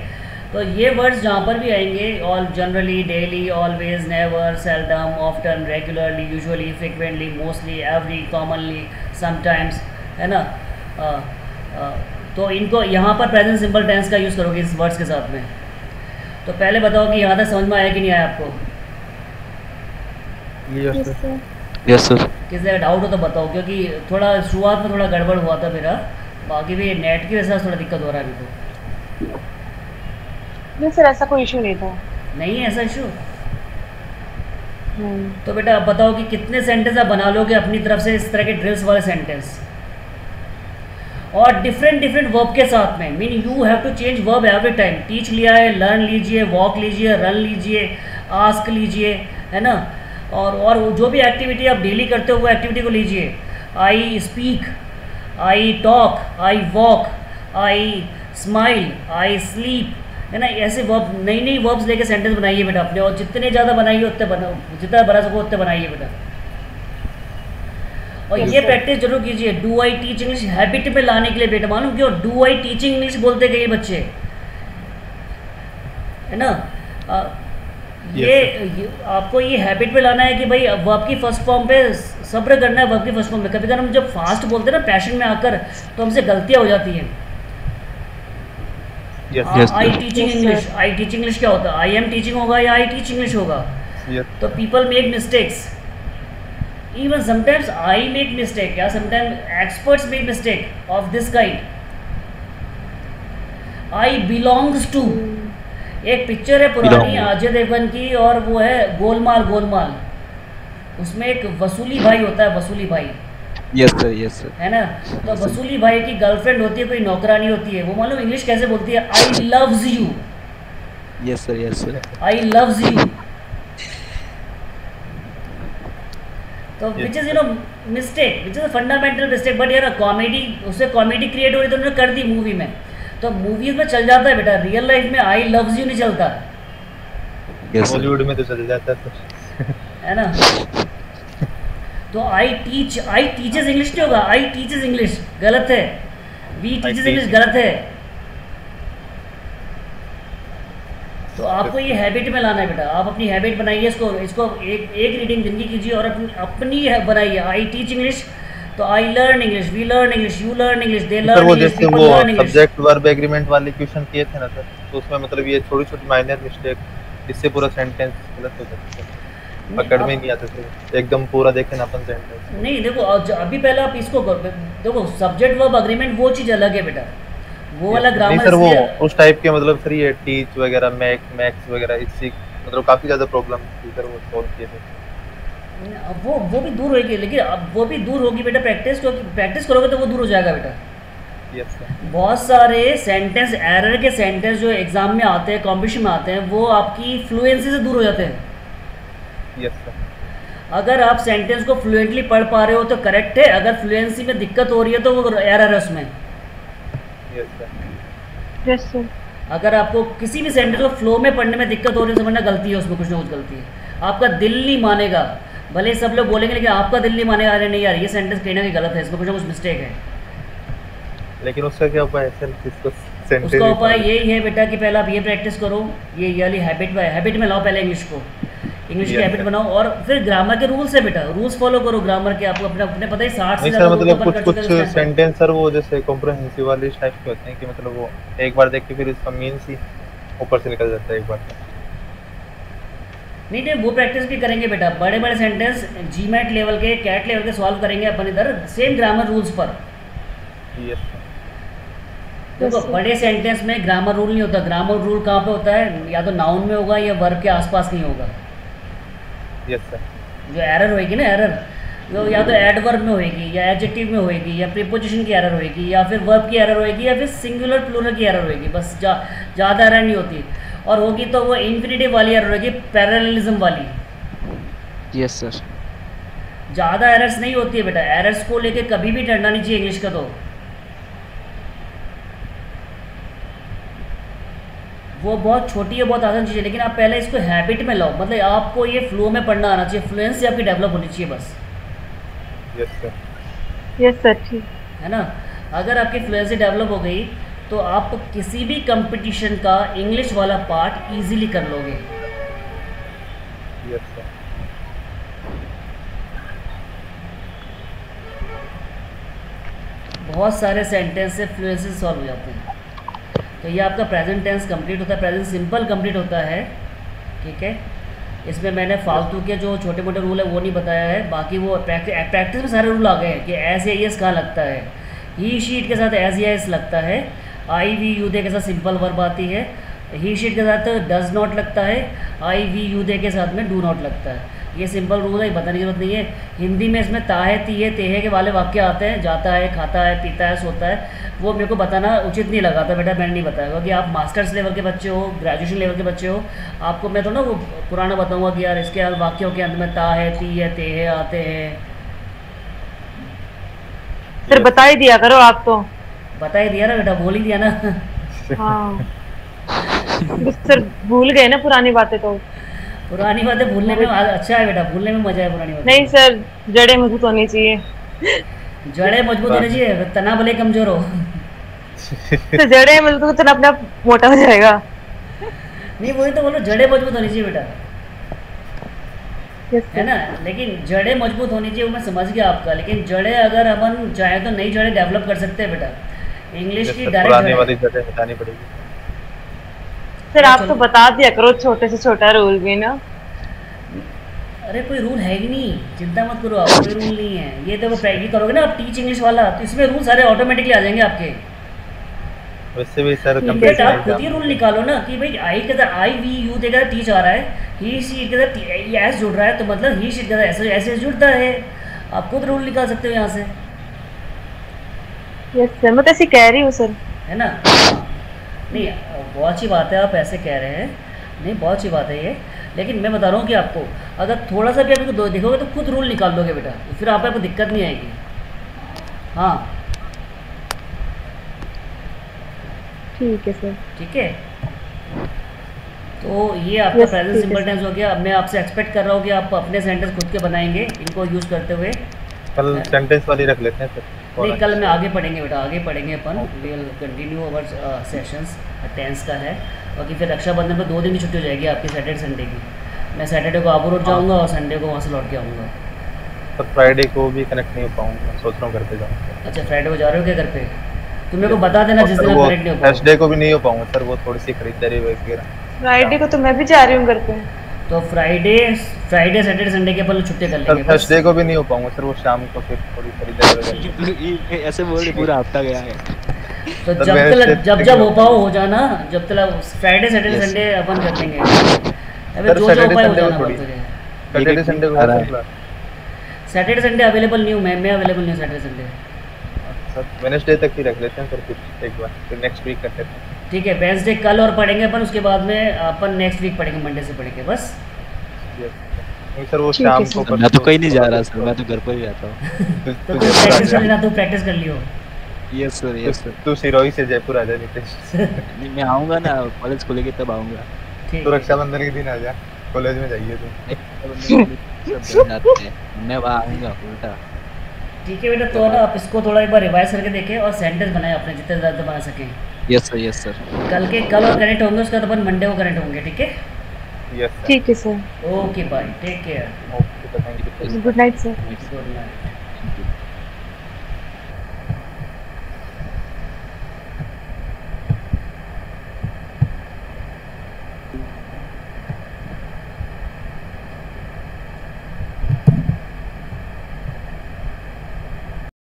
तो ये वर्ड्स जहाँ पर भी आएंगे all generally daily always never seldom often regularly usually frequently mostly every commonly sometimes है ना आ, आ, तो इनको यहाँ पर प्रेजेंट सिंपल टेंस का यूज़ करोगे इस वर्ड्स के साथ में तो पहले बताओ कि यहाँ तक समझ में आया कि नहीं आया आपको यस सर किसी का डाउट हो तो बताओ क्योंकि थोड़ा शुरुआत में थोड़ा गड़बड़ हुआ था मेरा बाकी भी नेट की वजह से थोड़ा दिक्कत हो रहा है अभी तो नहीं सर ऐसा कोई इशू नहीं था नहीं है ऐसा इशू तो बेटा आप बताओ कि कितने सेंटेंस आप बना लोगे अपनी तरफ से इस तरह के ड्रिल्स वाले सेंटेंस और डिफरेंट डिफरेंट वर्ब के साथ में mean you have to change verb every time teach लिया है लर्न लीजिए वॉक लीजिए रन लीजिए आस्क लीजिए है ना और और जो भी एक्टिविटी आप डेली करते हो वो एक्टिविटी को लीजिए I speak I talk I walk I smile I sleep है ना ऐसे वर्ब नई नई वर्ब्स लेके सेंटेंस बनाइए बेटा अपने और जितने ज़्यादा बनाइए उतने बना जितना बना सको उतने बनाइए बेटा और ये प्रैक्टिस जरूर कीजिए do I teach English habit में लाने के लिए बेटा मालूम क्यों डू आई टीचिंग इंग्लिश बोलते गए बच्चे है ना ये आपको ये हैबिट में लाना है कि भाई अब आपकी फर्स्ट फॉर्म पे सब्र करना है वर्ब की फर्स्ट फॉर्म पे कभी कभी हम जब फास्ट बोलते हैं ना पैशन में आकर तो हमसे गलतियाँ हो जाती हैं I teaching English I teaching English क्या होता है आई एम टीचिंग होगा या आई टीच इंग्लिश होगा तो people make mistakes even sometimes I make mistake या sometimes experts make mistake of this kind I belongs to एक पिक्चर है पुरानी अजय देवगन की और वो है गोलमाल गोलमाल उसमें एक वसूली भाई होता है वसूली भाई यस सर यस सर है ना तो वसूली भाई की गर्लफ्रेंड होती है कोई नौकरानी होती है वो मालूम इंग्लिश कैसे बोलती है I loves you yes sir yes sir I love you तो which is you know mistake which is a fundamental mistake but यार कॉमेडी उससे कॉमेडी क्रिएट हो रही तो उन्होंने कर दी मूवी में तो मूवी में चल जाता है बेटा रियल लाइफ में आई लव यू नहीं चलता बॉलीवुड में तो चल जाता है तो। है ना तो I teach I teachers English नहीं होगा आई टीचर्स इंग्लिश गलत है वी टीचर्स इंग्लिश गलत है तो आपको ये हैबिट में लाना है बेटा आप अपनी हैबिट बनाइए इसको इसको एक एक रीडिंग जिंदगी कीजिए और अपनी अपनी बनाइए आई टीच इंग्लिश तो I learn English we learn English you learn English they learn English people learn English subject verb agreement वाले क्वेश्चन किए थे ना सर तो उसमें मतलब ये छोटी-छोटी माइनर मिस्टेक इससे पूरा सेंटेंस गलत हो जाता है पकड़ में नहीं आता सर एकदम पूरा देखें अपन सेंटेंस नहीं देखो अभी पहले आप इसको देखो सब्जेक्ट वर्ब एग्रीमेंट वो चीज अलग है बेटा वो वाला ग्रामर सर वो उस टाइप के मतलब सर ये टीच वगैरह मैक मैक्स वगैरह इससे मतलब काफी ज्यादा प्रॉब्लम थी सर वो सॉल्व किए थे अब वो वो भी दूर होगी लेकिन अब वो भी दूर होगी बेटा प्रैक्टिस क्योंकि प्रैक्टिस करोगे तो वो दूर हो जाएगा बेटा बहुत सारे सेंटेंस एरर के सेंटेंस जो एग्ज़ाम में आते हैं कॉम्पिटिशन में आते हैं वो आपकी फ्लुएंसी से दूर हो जाते हैं yes, अगर आप सेंटेंस को फ्लुएंटली पढ़ पा रहे हो तो करेक्ट है अगर फ्लुएंसी में दिक्कत हो रही है तो वो एरर है उसमें yes, अगर आपको किसी भी सेंटेंस को फ्लो में पढ़ने में दिक्कत हो रही है समझना गलती है उसमें कुछ ना कुछ गलती है आपका दिल नहीं मानेगा भले सब लोग बोलेंगे लेकिन आपका दिल नहीं मानेगा अरे नहीं यार ये सेंटेंस कहीं ना कहीं गलत है इसमें कुछ ना कुछ मिस्टेक है लेकिन उसका क्या उपाय है उसका उपाय यही है बेटा कि पहले आप ये प्रैक्टिस करो ये वाली हैबिट हैबिट में लाओ पहले इंग्लिश को इंग्लिश की हैबिट बनाओ और फिर ग्रामर के रूल्स है बेटा रूल्स फॉलो करो ग्रामर के आपको अपने अपने पता ही साठ से ज्यादा मतलब कुछ कुछ सेंटेंस सर वो जैसे कॉम्प्रिहेंसिव वाले टाइप के होते हैं कि मतलब वो एक बार देख के फिर इसका मीनिंग ही ऊपर से निकल जाता है एक बार नहीं नहीं वो प्रैक्टिस भी करेंगे बेटा बड़े बड़े सेंटेंस जी लेवल के कैट लेवल के सॉल्व करेंगे अपन इधर सेम ग्रामर रूल्स पर देखो yes. बड़े सेंटेंस में ग्रामर रूल नहीं होता ग्रामर रूल कहाँ पे होता है या तो नाउन में होगा या वर्ब के आसपास नहीं होगा yes, जो एरर होगी ना एरर तो या तो एडवर्ब में होगी या एडजेक्टिव में होगी या प्रिपोजिशन की एरर होगी या फिर वर्ब की एरर होगी या फिर सिंगुलर प्लूरल की एरर होगी बस ज़्यादा जा, एरर नहीं होती और होगी तो वो इन्फिनिटिव वाली एरर होगी पैरेललिज्म वाली यस सर ज़्यादा एरर्स नहीं होती है बेटा एरर्स को लेके कभी भी डरना नहीं चाहिए इंग्लिश का तो वो बहुत छोटी है बहुत आसान चीज़ है लेकिन आप पहले इसको हैबिट में लाओ मतलब आपको ये फ्लो में पढ़ना आना चाहिए फ्लुएंसी आपकी डेवलप होनी चाहिए बस यस सर यस सर ठीक है ना अगर आपकी फ्लुएंसी डेवलप हो गई तो आप किसी भी कंपटीशन का इंग्लिश वाला पार्ट इजीली कर लोगे yes, बहुत सारे सेंटेंस से फ्लुएंसी सॉल्व हो जाते हैं तो ये आपका प्रेजेंट टेंस कंप्लीट होता है प्रेजेंट सिंपल कंप्लीट होता है ठीक है इसमें मैंने फालतू के जो छोटे मोटे रूल है वो नहीं बताया है बाकी वो प्रैक्टिस में सारे रूल आ गए हैं कि एस एस कहाँ लगता है ही शीट के साथ एस या एस लगता है आई वी यू के साथ सिंपल वर्ब आती है ही शीट के साथ डज नॉट लगता है आई वी यू दे के साथ में डू नॉट लगता है ये सिंपल रूल है बताने की जरूरत नहीं है हिंदी में इसमें ताहे तीहे तेहे के वाले वाक्य आते हैं जाता है खाता है पीता है सोता है वो मेरे को बताना उचित नहीं लगा था बेटा मैंने नहीं बताया क्योंकि आप मास्टर्स लेवल के बच्चे हो ग्रेजुएशन लेवल के बच्चे हो आपको मैं तो ना वो पुराना बताऊँगा कि यार इसके वाक्यों के अंत में ता है ती है ते है आते हैं सर बता ही दिया करो आप तो बता ही दिया ना बेटा बोल ही दिया ना हाँ भूल गए ना पुरानी बातें तो पुरानी बातें भूलने में अच्छा है बेटा भूलने में मजा है पुरानी बातें नहीं सर जड़े मजबूत होनी चाहिए जड़े मजबूत होनी चाहिए तना भले कमजोर हो तो जड़े मजबूत हो अपने आप मोटा हो जाएगा नहीं वही तो बोलो जड़े मजबूत होनी चाहिए बेटा है ना लेकिन जड़े मजबूत होनी चाहिए वो मैं समझ गया आपका लेकिन जड़े अगर अपन चाहे तो नई जड़े डेवलप कर सकते हैं बेटा इंग्लिश की पुराने वाली जगह हटानी पड़ेगी सर आप तो बता दिया करो छोटे से छोटा रूल भी ना अरे कोई रूल है ही नहीं चिंता मत करो आपको कोई रूल नहीं है ये तो वो प्रैक्टिस करोगे ना आप टीच इंग्लिश वाला तो इसमें रूल सारे ऑटोमेटिकली आ जाएंगे आपके वैसे भी सर कंपटीशन आप खुद ही रूल निकालो ना कि भाई आई के साथ आई वी यू देगा टीच आ रहा है ही सी के साथ एस जुड़ रहा है तो मतलब ही सी के साथ ऐसे ऐसे जुड़ता है आप खुद रूल निकाल सकते हो यहाँ से बात तो है आप ऐसे कह रहे हैं नहीं बहुत अच्छी बात है ये लेकिन मैं बता रहा हूँ कि आपको अगर थोड़ा सा भी आपको तो देखोगे तो खुद रूल निकाल दोगे बेटा फिर आप आपको दिक्कत नहीं आएगी हाँ ठीक है सर ठीक है तो ये आपका प्रेजेंट सिंपल टेंस हो गया अब मैं आपसे एक्सपेक्ट कर रहा हूँ कि आप अपने सेंटेंस खुद के बनाएंगे इनको यूज़ करते हुए कल सेंटेंस हाँ। वाली रख लेते हैं सर नहीं कल अच्छा। में आगे पढ़ेंगे बेटा आगे पढ़ेंगे अपन will continue our sessions tense का है बाकी फिर रक्षाबंधन पर दो दिन की छुट्टी हो जाएगी आपकी सैटरडे संडे की मैं सैटरडे को आबू रोड हाँ। जाऊँगा और संडे को वहाँ से लौट के आऊँगा तो फ्राइडे को भी कनेक्ट नहीं हो पाऊंगा सोच रहा हूँ घर पे जाऊँगा अच्छा फ्राइडे को जा रहे हो क्या घर पे तुम मेरे को बता देना जिस दिन कनेक्ट नहीं हो पाऊंगा थर्सडे को भी नहीं हो पाऊंगा सर वो थोड़ी सी खरीदारी वगैरह फ्राइडे को तो मैं भी जा रही हूँ घर पे तो फ्राइडे फ्राइडे सैटरडे संडे के पहले छुट्टी कर लेंगे थर्सडे को भी नहीं हो पाऊंगा सर वो शाम को फिर थोड़ी थोड़ी खरीदारी ऐसे बोल रहे पूरा हफ्ता गया है तो, तो जब तक जब जब हो पाओ हो जाना जब तक फ्राइडे सैटरडे संडे अपन कर लेंगे अबे जो जो उपाय हो जाना पड़ता है सैटरडे संडे को सैटरडे संडे अवेलेबल नहीं हूं मैं मैं अवेलेबल नहीं हूं सैटरडे संडे सर वेडनेसडे तक ही रख लेते हैं फिर कुछ एक बार फिर नेक्स्ट वीक करते हैं ठीक है वेंसडे कल और पढ़ेंगे अपन उसके बाद में अपन नेक्स्ट वीक पढ़ेंगे मंडे से पढ़ेंगे बस सर वो शाम को मैं तो, तो कहीं नहीं जा रहा सर मैं तो घर पर ही जाता हूँ तो प्रैक्टिस कर लेना तू प्रैक्टिस कर लियो यस सर यस सर तू सिरोही से जयपुर आ जा नितेश मैं आऊँगा ना कॉलेज खुलेगी तब आऊँगा तो रक्षाबंधन के दिन आ जा कॉलेज में जाइए तुम मैं वहाँ आऊँगा उल्टा ठीक है बेटा तो आप इसको थोड़ा एक बार रिवाइज करके देखें और सेंटेंस बनाए अपने जितने ज़्यादा बना सकें यस सर यस सर कल के कल और कनेक्ट होंगे उसका तो अपन मंडे को कनेक्ट होंगे ठीक है यस ठीक है sir okay bye take care okay thank you good night sir good night